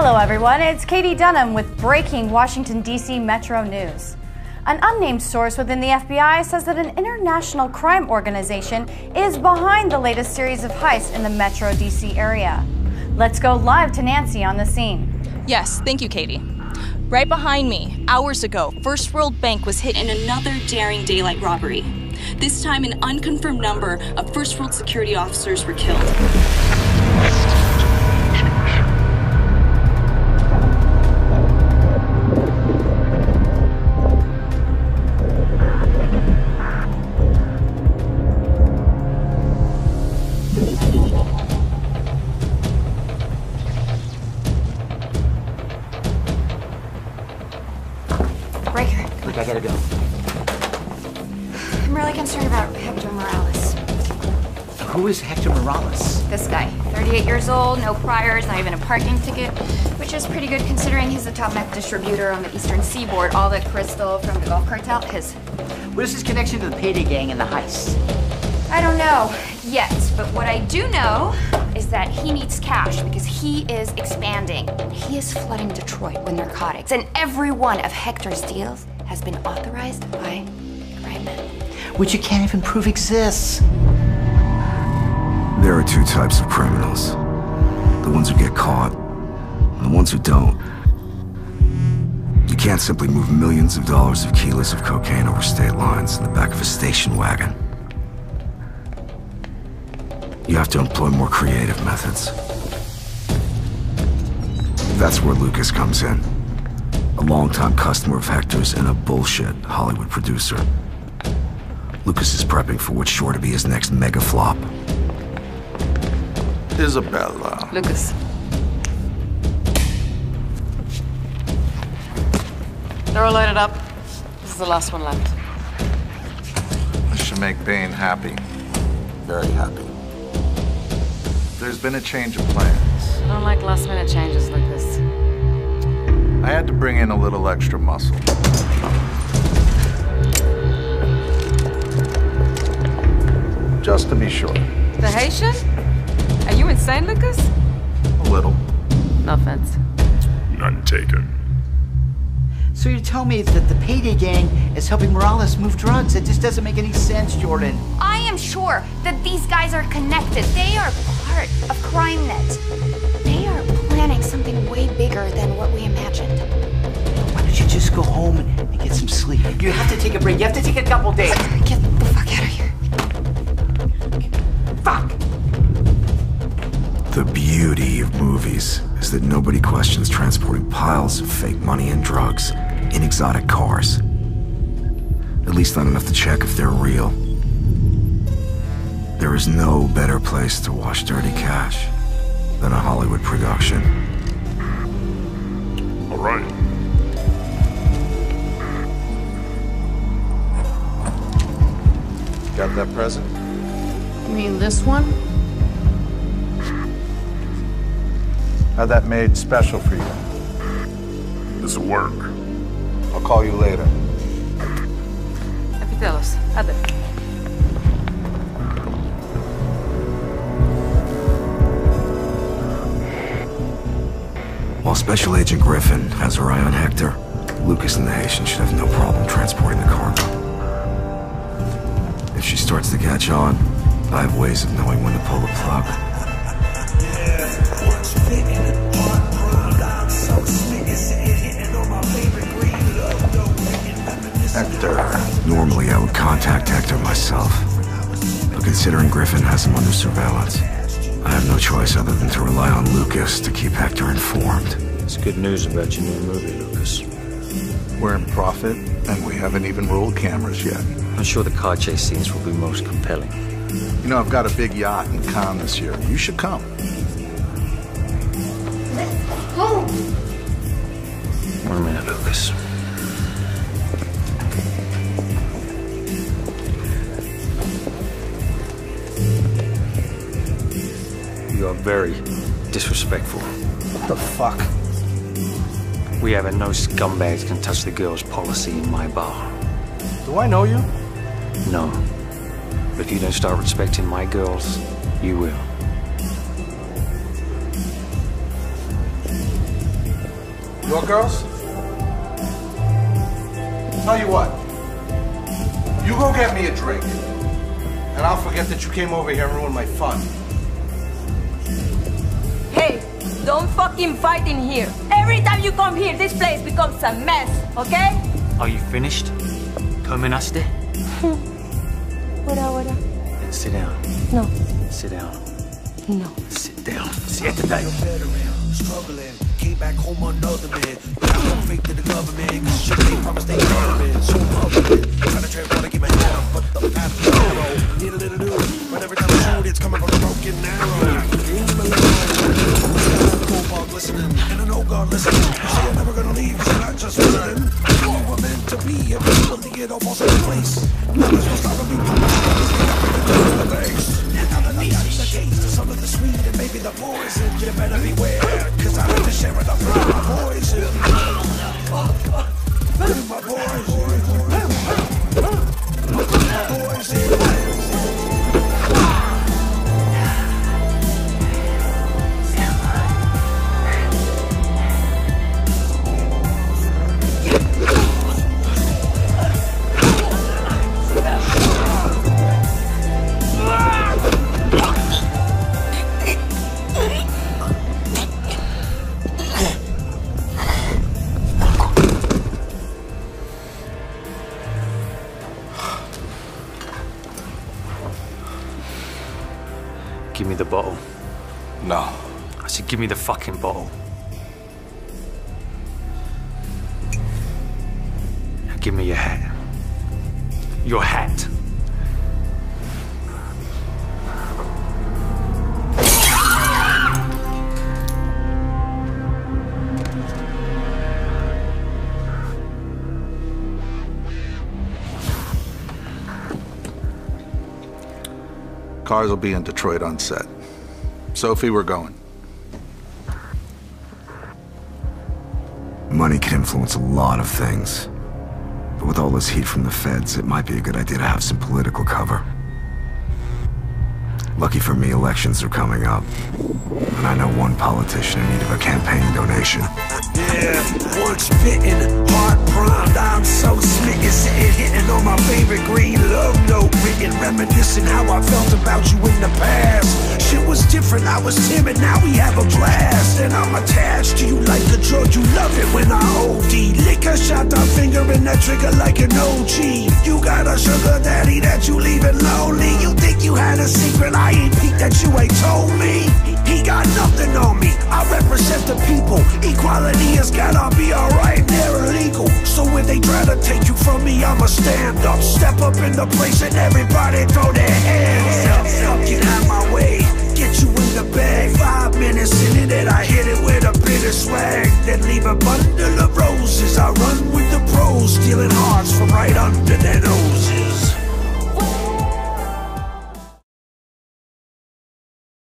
Hello, everyone. It's Katie Dunham with breaking Washington, D.C. Metro News. An unnamed source within the FBI says that an international crime organization is behind the latest series of heists in the Metro DC area. Let's go live to Nancy on the scene. Yes, thank you, Katie. Right behind me, hours ago, First World Bank was hit in another daring daylight robbery. This time, an unconfirmed number of First World security officers were killed. Who is Hector Morales? This guy, 38 years old, no priors, not even a parking ticket, which is pretty good considering he's the top meth distributor on the eastern seaboard. All the crystal from the Gulf Cartel, his. What is his connection to the payday gang and the heist? I don't know yet, but what I do know is that he needs cash because he is expanding. He is flooding Detroit with narcotics, and every one of Hector's deals has been authorized by crime. Which you can't even prove exists. There are two types of criminals. The ones who get caught, and the ones who don't. You can't simply move millions of dollars of kilos of cocaine over state lines in the back of a station wagon. You have to employ more creative methods. That's where Lucas comes in. A longtime customer of Hector's and a bullshit Hollywood producer. Lucas is prepping for what's sure to be his next mega flop. Isabella. Lucas. They're all loaded up. This is the last one left. This should make Bain happy. Very happy. There's been a change of plans. I don't like last minute changes, Lucas. I had to bring in a little extra muscle. Just to be sure. The Haitian? Are you insane, Lucas? A little. No offense. None taken. So you tell me that the payday gang is helping Morales move drugs? It just doesn't make any sense, Jordan. I am sure that these guys are connected. They are part of CrimeNet. They are planning something way bigger than what we imagined. Why don't you just go home and get some sleep? You have to take a break. You have to take a couple days. Beauty of movies is that nobody questions transporting piles of fake money and drugs in exotic cars. At least not enough to check if they're real. There is no better place to wash dirty cash than a Hollywood production. All right. Got that present? You mean this one? Had that made special for you. This'll work. I'll call you later. Epitelos. Ade. While Special Agent Griffin has her eye on Hector, Lucas and the Haitian should have no problem transporting the cargo. If she starts to catch on, I have ways of knowing when to pull the plug. Hector. Normally, I would contact Hector myself. But considering Griffin has him under surveillance, I have no choice other than to rely on Lucas to keep Hector informed. It's good news about your new movie, Lucas. We're in profit, and we haven't even rolled cameras yet. I'm sure the car chase scenes will be most compelling. You know, I've got a big yacht in Cannes this year. You should come. One minute, Lucas. You are very disrespectful. What the fuck? We have a no scumbags can touch the girls policy in my bar. Do I know you? No. But if you don't start respecting my girls, you will. Your girls? Tell you what. You go get me a drink. And I'll forget that you came over here and ruined my fun. Hey, don't fucking fight in here. Every time you come here, this place becomes a mess, okay? Are you finished? Terminaste? Ora, ora. Then sit down. No, Sit down. no. Sit down. Siéntate. struggling. Back home another man. But I don't fake to the government. Cause shit they promised they government. So public. Trying to tread water, get my head up, but the path is narrow. Need a little news. But every time I shoot, it's coming from a broken arrow. Life. Cold ball glistening. And I know God listening. You say you're never gonna leave. You're not just visiting. You were meant to be. If you believe it all falls into place. Nothing's gonna stop me. Now that I got the gates to some of the sweet and maybe the poison, you better beware. Cause I like to share with my poison. Me the bottle. No. I said, give me the fucking bottle. Now give me your hat. Your hat. Cars will be in Detroit on set. Sophie, we're going. Money can influence a lot of things. But with all this heat from the feds, it might be a good idea to have some political cover. Lucky for me, elections are coming up. And I know one politician in need of a campaign donation. Yeah, once bitten, heart primed, I'm so smitten, sitting hitting on my favorite green love note written, reminiscing how I felt about you in the past. Shit was different, I was timid, now we have a blast, and I'm attached to you like a drug. You love it when I OD, lick a shot, the finger in that trigger like an OG. You got a sugar daddy that you leaving lonely. You think you had a secret I that you ain't told me? He got nothing on me. I represent the people. Equality is gotta be alright, they're illegal. So when they try to take you from me, I'ma stand up. Step up in the place and everybody throw their hands up. Get out my